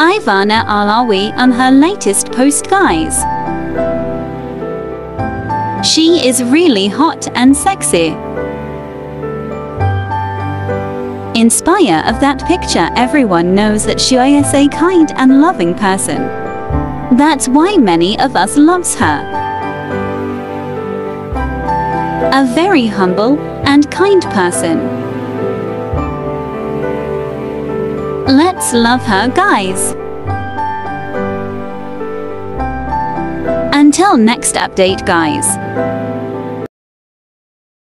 Ivana Alawi on her latest post guys. She is really hot and sexy. Inspire of that picture everyone knows that she is a kind and loving person. That's why many of us loves her. A very humble and kind person. Let's love her, guys. Until next update, guys.